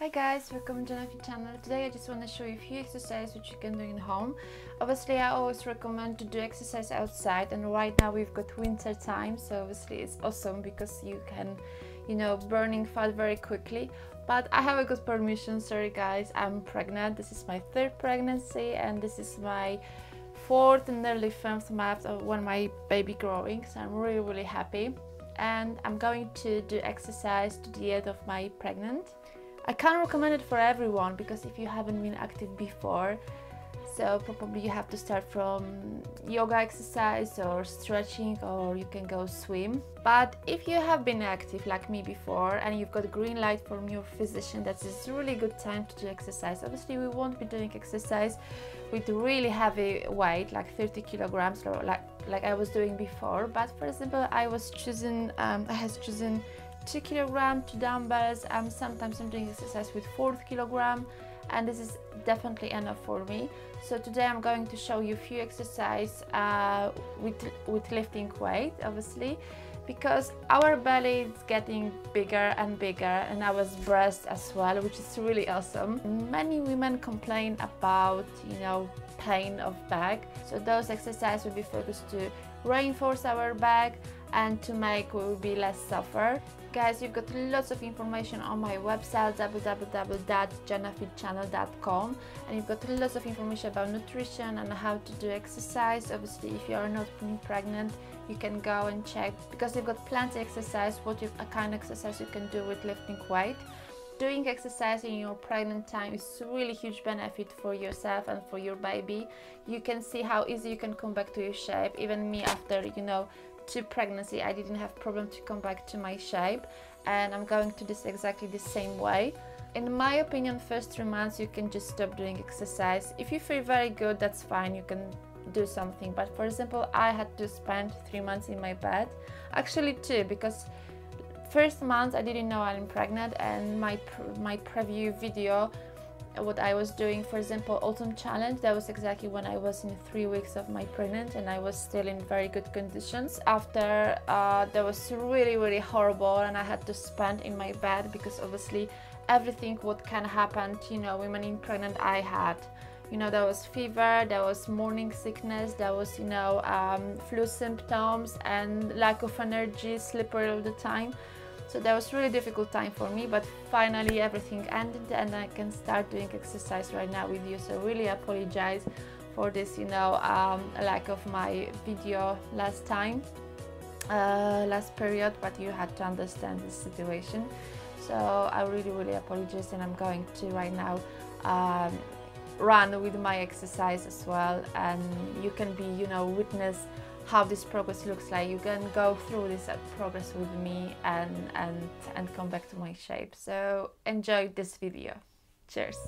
Hi guys, welcome to my channel. Today I just want to show you a few exercises which you can do in home. Obviously I always recommend to do exercise outside and right now we've got winter time so obviously it's awesome because you can you know burning fat very quickly but I have a good permission, sorry guys, I'm pregnant. This is my third pregnancy and this is my fourth and nearly fifth month of when my baby growing so I'm really really happy and I'm going to do exercise to the end of my pregnant I can't recommend it for everyone because if you haven't been active before, so probably you have to start from yoga exercise or stretching or you can go swim. But if you have been active like me before and you've got green light from your physician, that's a really good time to do exercise. Obviously we won't be doing exercise with really heavy weight like 30 kilograms or like like I was doing before. But for example, I was choosing um, I has chosen 2 kilogram to dumbbells. And sometimes I'm doing exercise with 4 kilogram and this is definitely enough for me. So today I'm going to show you a few exercises uh, with, with lifting weight obviously because our belly is getting bigger and bigger and our breast as well which is really awesome. Many women complain about you know pain of back. So those exercises will be focused to reinforce our back and to make we will be less suffer guys you've got lots of information on my website www.janafitchannel.com and you've got lots of information about nutrition and how to do exercise. Obviously if you are not pregnant you can go and check because you've got plenty exercise what you, a kind of exercise you can do with lifting weight. Doing exercise in your pregnant time is really huge benefit for yourself and for your baby. You can see how easy you can come back to your shape even me after you know to pregnancy I didn't have problem to come back to my shape and I'm going to this exactly the same way. In my opinion first three months you can just stop doing exercise. If you feel very good that's fine you can do something. But for example I had to spend three months in my bed. Actually two because first month I didn't know I'm pregnant and my my preview video what I was doing, for example, autumn challenge, that was exactly when I was in three weeks of my pregnant and I was still in very good conditions. After uh, that was really, really horrible and I had to spend in my bed because obviously everything what can happen you know, women in pregnant I had. You know, there was fever, there was morning sickness, there was, you know, um, flu symptoms and lack of energy, slippery all the time. So that was really difficult time for me, but finally everything ended and I can start doing exercise right now with you. So really apologize for this, you know, um, lack of my video last time, uh, last period, but you had to understand the situation. So I really, really apologize and I'm going to right now um, run with my exercise as well and you can be, you know, witness how this progress looks like. You can go through this uh, progress with me and, and, and come back to my shape. So enjoy this video. Cheers!